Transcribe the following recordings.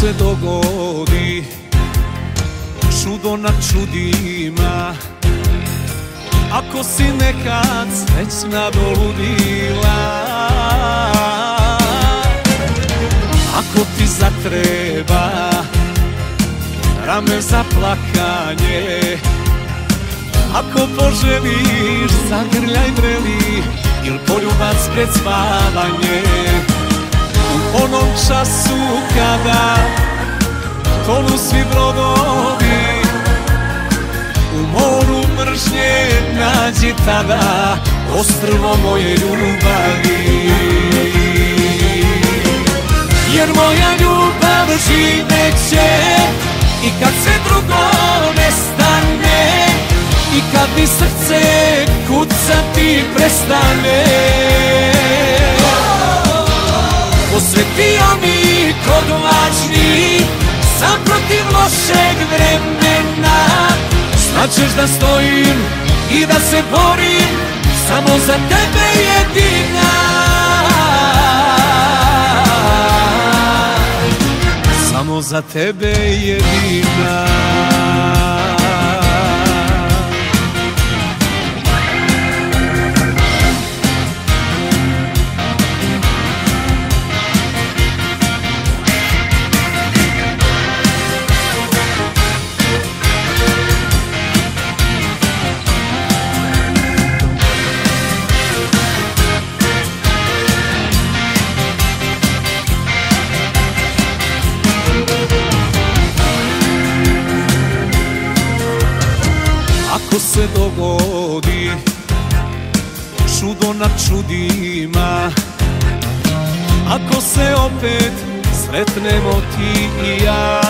Se dogodi. Čudo na čudima. Ako si nekad srećna doludila Ako ti zatreba rame za plakanje. Ako poželiš zagrljaj vreli Il poljubac pred spavanje onom času kada tonu svi brodovi U moru mržnje nađi tada ostrvo moje ljubavi. Jer moja ljubav živeće i kad se drugo nestane I kad mi srce kucati prestane Posvetio mi kod lažni Sam protiv lošeg vremena. Značeš da stojim i da se borim Samo za tebe jedina Samo za tebe jedina se dogodi. Čudo na čudima. Ako se opet sretnemo ti i ja.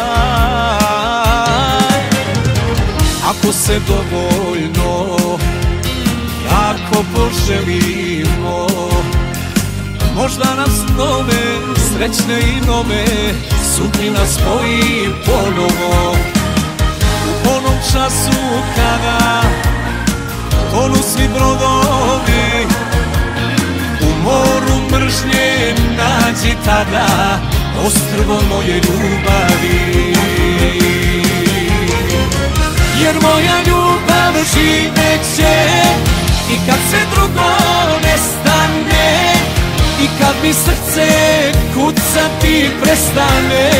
Ako se dovoljno jako poželimo Možda nas nove, srećne i nove Sudbina spoji ponovo času kada tonu svi brodovi. U moru mržnje nađi tada ostrvo moje ljubavi. Jer moja ljubav živeće i kad se drugo nestane I kad mi srce kucati prestane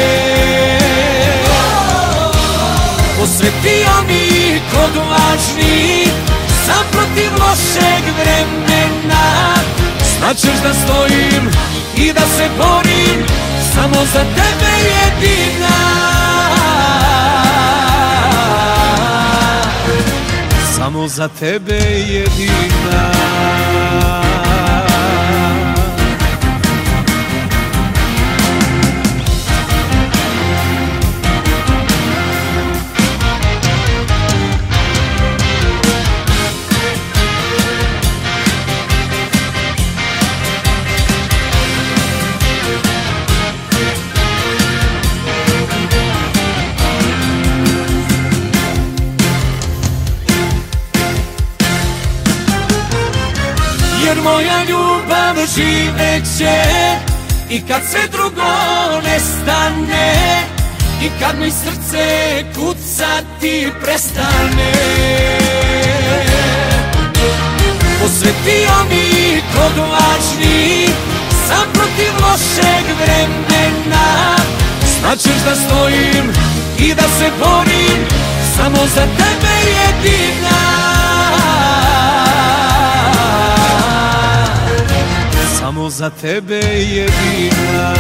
Posvetio mi kod lažni Sam protiv lošeg vremena. Značeš da stojim i da se borim Samo za tebe jedina Samo za tebe jedina živeće I kad se drugo nestane I kad mi srce kucati prestane. Posvetio mi kod lažni Sam protiv lošeg vremena. Značeš da stojim i da se borim Samo za tebe jedina za tebe jedina